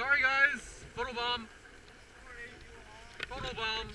Sorry guys, photo bomb. Photo bomb.